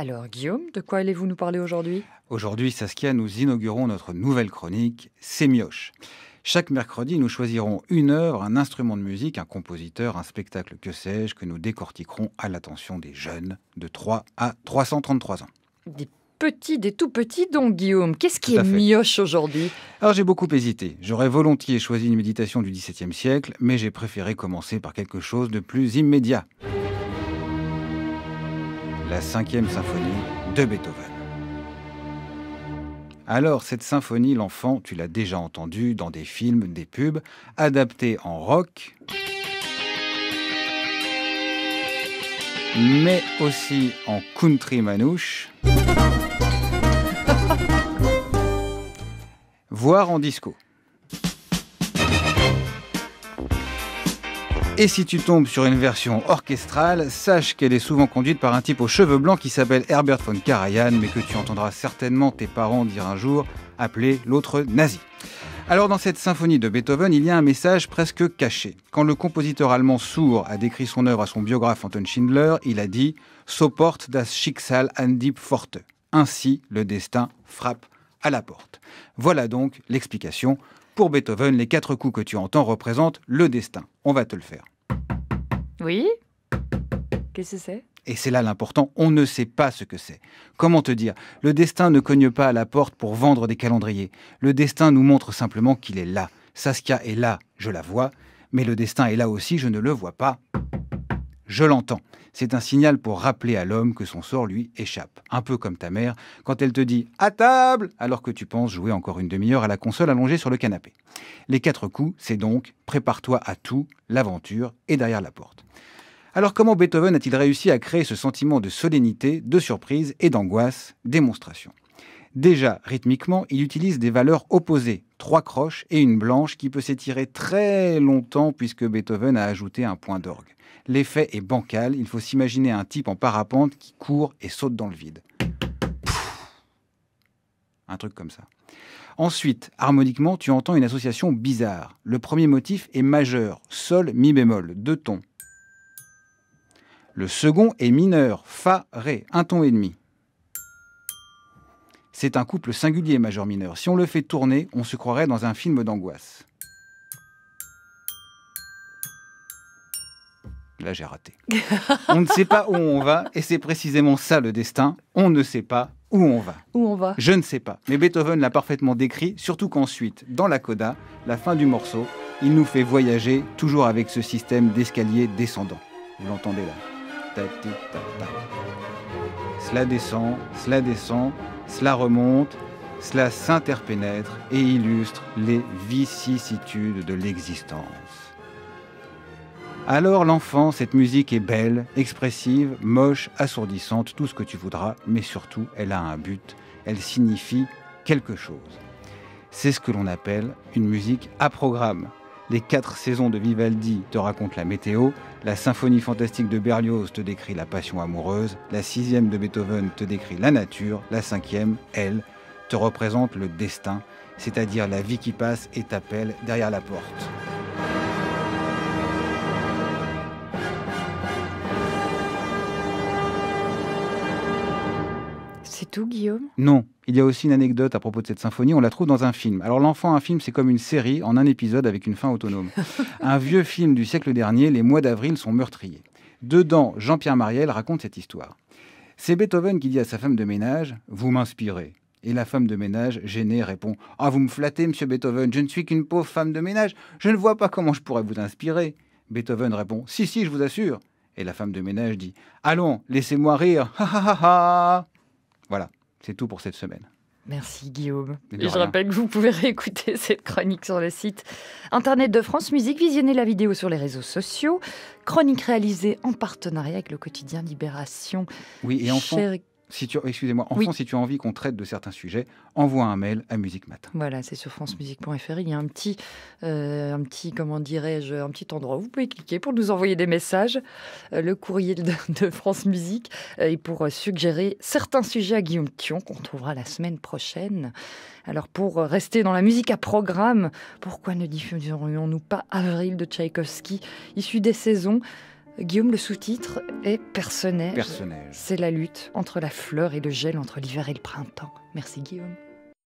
Alors Guillaume, de quoi allez-vous nous parler aujourd'hui? Aujourd'hui, Saskia, nous inaugurons notre nouvelle chronique, Sémioche. Chaque mercredi, nous choisirons une œuvre, un instrument de musique, un compositeur, un spectacle, que sais-je, que nous décortiquerons à l'attention des jeunes de 3 à 333 ans. Des petits, des tout petits donc, Guillaume. Qu'est-ce qui est mioche aujourd'hui? Alors j'ai beaucoup hésité. J'aurais volontiers choisi une méditation du XVIIe siècle, mais j'ai préféré commencer par quelque chose de plus immédiat. La cinquième symphonie de Beethoven. Alors, cette symphonie, l'enfant, tu l'as déjà entendu dans des films, des pubs, adaptée en rock, mais aussi en country manouche, voire en disco. Et si tu tombes sur une version orchestrale, sache qu'elle est souvent conduite par un type aux cheveux blancs qui s'appelle Herbert von Karajan, mais que tu entendras certainement tes parents dire un jour, appeler l'autre nazi. Alors dans cette symphonie de Beethoven, il y a un message presque caché. Quand le compositeur allemand sourd a décrit son œuvre à son biographe Anton Schindler, il a dit So das Schicksal an die Pforte. Ainsi, le destin frappe à la porte. Voilà donc l'explication. Pour Beethoven, les quatre coups que tu entends représentent le destin. On va te le faire. Oui Qu'est-ce que c'est? Et c'est là l'important, on ne sait pas ce que c'est. Comment te dire? Le destin ne cogne pas à la porte pour vendre des calendriers. Le destin nous montre simplement qu'il est là. Saskia est là, je la vois, mais le destin est là aussi, je ne le vois pas. Je l'entends. C'est un signal pour rappeler à l'homme que son sort lui échappe. Un peu comme ta mère quand elle te dit à table alors que tu penses jouer encore une demi-heure à la console allongée sur le canapé. Les quatre coups, c'est donc prépare-toi à tout, l'aventure est derrière la porte. Alors comment Beethoven a-t-il réussi à créer ce sentiment de solennité, de surprise et d'angoisse? Démonstration. Déjà, rythmiquement, il utilise des valeurs opposées, trois croches et une blanche qui peut s'étirer très longtemps puisque Beethoven a ajouté un point d'orgue. L'effet est bancal, il faut s'imaginer un type en parapente qui court et saute dans le vide. Un truc comme ça. Ensuite, harmoniquement, tu entends une association bizarre. Le premier motif est majeur, sol, mi bémol, deux tons. Le second est mineur, Fa, Ré, un ton et demi. C'est un couple singulier majeur-mineur. Si on le fait tourner, on se croirait dans un film d'angoisse. Là, j'ai raté. on ne sait pas où on va, et c'est précisément ça le destin. On ne sait pas où on va. Où on va Je ne sais pas. Mais Beethoven l'a parfaitement décrit, surtout qu'ensuite, dans la coda, la fin du morceau, il nous fait voyager toujours avec ce système d'escalier descendant. Vous l'entendez là cela descend, cela descend, cela remonte, cela s'interpénètre et illustre les vicissitudes de l'existence. Alors l'enfant, cette musique est belle, expressive, moche, assourdissante, tout ce que tu voudras, mais surtout elle a un but, elle signifie quelque chose. C'est ce que l'on appelle une musique à programme. Les quatre saisons de Vivaldi te racontent la météo, la symphonie fantastique de Berlioz te décrit la passion amoureuse, la sixième de Beethoven te décrit la nature, la cinquième, elle, te représente le destin, c'est-à-dire la vie qui passe et t'appelle derrière la porte. Tout, Guillaume? Non. Il y a aussi une anecdote à propos de cette symphonie. On la trouve dans un film. Alors, l'enfant, un film, c'est comme une série en un épisode avec une fin autonome. un vieux film du siècle dernier, Les mois d'avril sont meurtriers. Dedans, Jean-Pierre Mariel raconte cette histoire. C'est Beethoven qui dit à sa femme de ménage Vous m'inspirez. Et la femme de ménage, gênée, répond Ah, vous me flattez, monsieur Beethoven, je ne suis qu'une pauvre femme de ménage, je ne vois pas comment je pourrais vous inspirer. Beethoven répond Si, si, je vous assure. Et la femme de ménage dit Allons, laissez-moi rire. Ha ha ha ha voilà, c'est tout pour cette semaine. Merci Guillaume. Et je rappelle que vous pouvez réécouter cette chronique sur le site internet de France Musique, visionner la vidéo sur les réseaux sociaux. Chronique réalisée en partenariat avec le quotidien Libération. Oui, et enfin, si tu, excusez-moi, enfant, si tu as envie qu'on traite de certains sujets, envoie un mail à Musique Matin. Voilà, c'est sur francemusique.fr. Il y a un petit, euh, un petit, comment dirais-je, un petit endroit où vous pouvez cliquer pour nous envoyer des messages, euh, le courrier de, France Musique, euh, et pour suggérer certains sujets à Guillaume Thion qu'on trouvera la semaine prochaine. Alors pour rester dans la musique à programme, pourquoi ne diffuserions-nous pas Avril de Tchaïkovski, issu des saisons? Guillaume, le sous-titre est Personnage. Personnage. C'est la lutte entre la fleur et le gel, entre l'hiver et le printemps. Merci Guillaume.